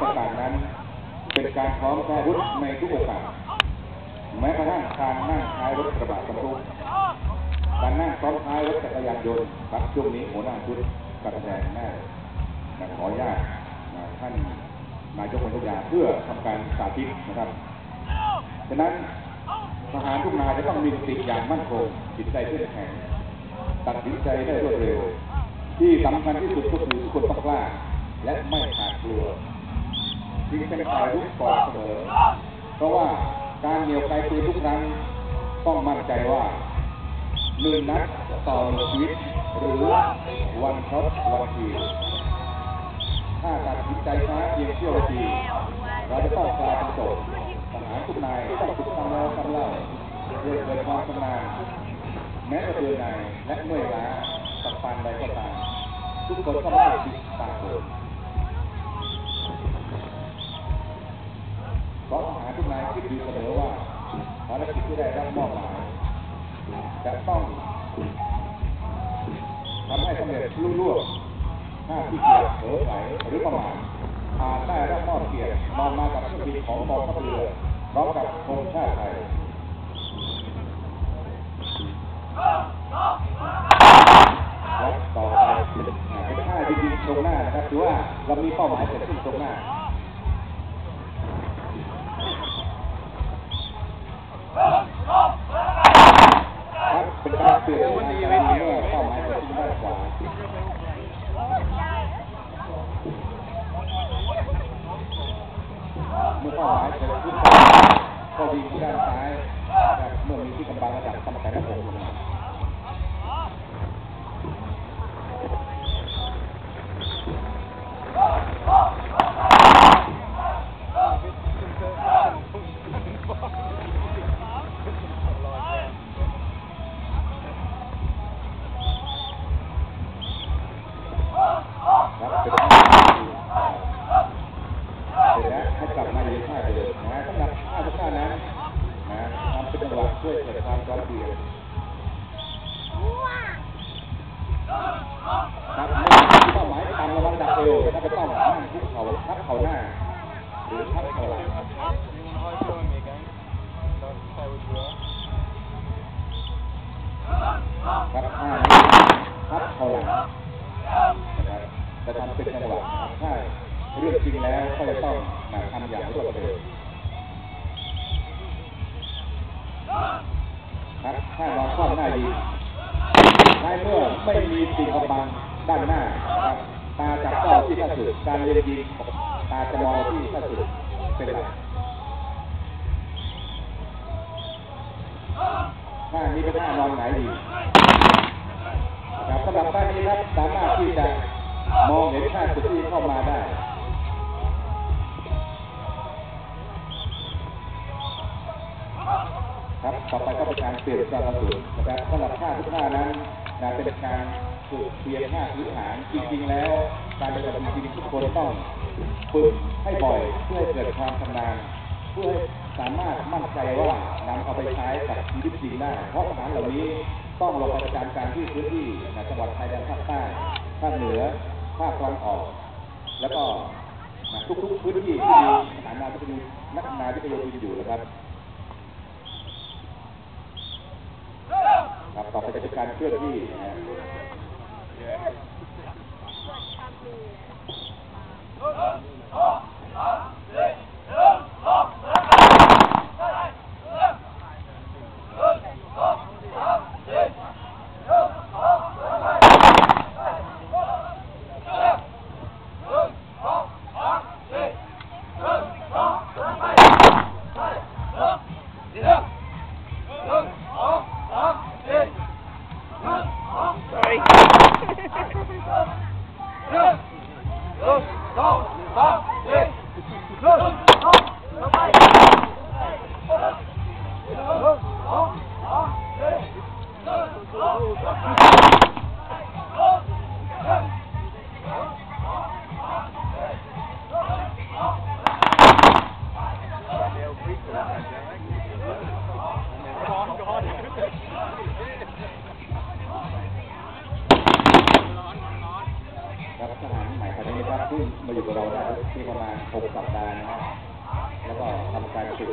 ต่างๆนั้น เป็นการพร้อมใช้อาวุธในทุกโอกาสแม้กระทั่งการนั่งท้ายรถกระบะบรรทุกการนั่งซ้อนท้ายรถจักรยานยนต์ครับช่วงนี้หัวหน้าชุดการแสดงแม่นะขออนุญาตท่านนายกมนตรีเพื่อทำการสาธิตนะครับฉะนั้นทหารทุกนายจะต้องมีสติอย่างมั่นคงจิตใจเข้มแข็งตัดสินใจได้รวดเร็ว ที่สำคัญที่สุดก็คือทุกคนต้องกล้าและไม่ขาดกลัว จึงเป็นฝ่ายรุกก่อนเสมอ เพราะว่าการเหนี่ยวไกลปืนทุกครั้งต้องมั่นใจว่าหนึ่งนัดต่อหนึ่งชีวิต หรือวันช็อตวันทีถ้าตัดสินใจช้าเพียงเสี้ยวทีเราจะต้องกลายเป็นโจทย์ทหารทุกนายต้องฝึกทำแล้วทำเล่าเพื่อเกิดความชำนาญแม้จะเบื่อหน่ายและเมื่อยล้าสักปานใดก็ตามทุกคนก็ไม่ติดตามเดิม ดอยู่เสมอว่าภารกิจที่ได้รับมอบหมายจะต้องทำให้สำเร็จรุ่ล่วงหน้าที่เกียรติเผลอไผลหรือประมาทอาจได้รับมอบเกียรตินอนมากับเครื่องบินของกองทัพเรือพร้อมกับธงชาติไทยและต่อไปเป็นท่ายิงตรงหน้านะครับถือว่าเรามีเป้าหมายเกิดขึ้นตรงหน้า เป็นการเปลี่ยนวันนี้เว้นเมื่อเป้าหมายเป็นที่ด้านขวาเมื่อเป้าหมายเป็นที่ด้นก็ยิงที่ด้านซ้ายนะครับเมื่อมีที่กำบังระดับกรรมการระดับ วะช่วยเกิดความร้อนเดียวครับเป้าหมายตามระวังดับเอวถ้าจะต้องนั่งคุกเข่าทับเข่าหน้า หรือทับเข่าหลังครับท่าทับเข่าหลังนะครับจะทำเป็นจังหวะนะครับถ้าเรื่องจริงแล้วก็จะต้องทำอย่างรวดเร็ว ครับถ้านอนคว่ำหน้าดีในเมื่อไม่มีสิ่งกำบังด้านหน้าครับตาจับจ้อที่ข้าศึกการเรียนยิงตาจะมองที่ข้าศึกเป็นหลักท่านี้เป็นท่านอนหงายดีครับสำหรับท่านนี้ครับสามารถที่จะมองเห็นข้าศึกที่เข้ามาได้ ครับ ต่อไปก็เป็นการเปลี่ยนการกระสุนนะครับสำหรับท่าทุกท่านั้นนะเป็นการฝึกเพียงท่าพื้นฐานจริงๆแล้ว การปฏิบัติจริงๆทุกคนต้องฝึกให้บ่อยเพื่อให้เกิดความชำนาญเพื่อสามารถมั่นใจว่านำเอาไปใช้กับชีวิตจริงได้ เพราะทหารเหล่านี้ต้องลงไปประจำการที่พื้นที่ในจังหวัดชายแดนภาคใต้ภาคเหนือภาคตะวันออก แล้วก็ทุกๆพื้นที่ที่มีทหารนาวิกโยนักนาวิกโยธินอยู่นะครับ ครับต่อไปจะเป็นการเคลื่อนที่นะ ฮะครับทหารใหม่ค นนี้ครับที่มาอยู่กับเราได้ที่ประมาณ6สัปดาห์นะครับแล้วก็ทำการฝึก